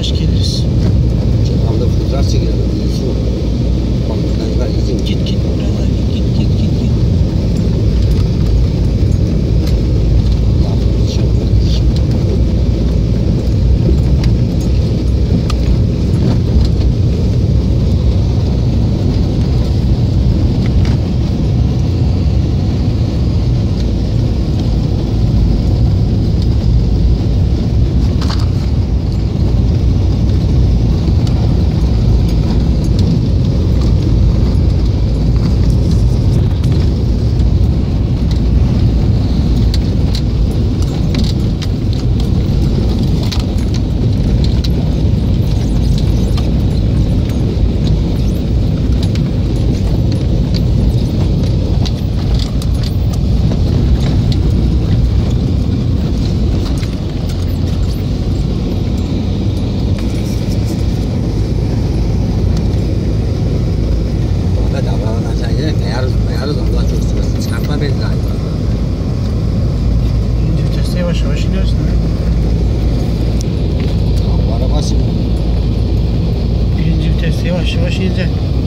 yavaş geliriz. Anda fotoğraf çekelim. Yavaş yavaş. Bu araba şimdi. Birinci viteste yavaş yavaş ineceksin.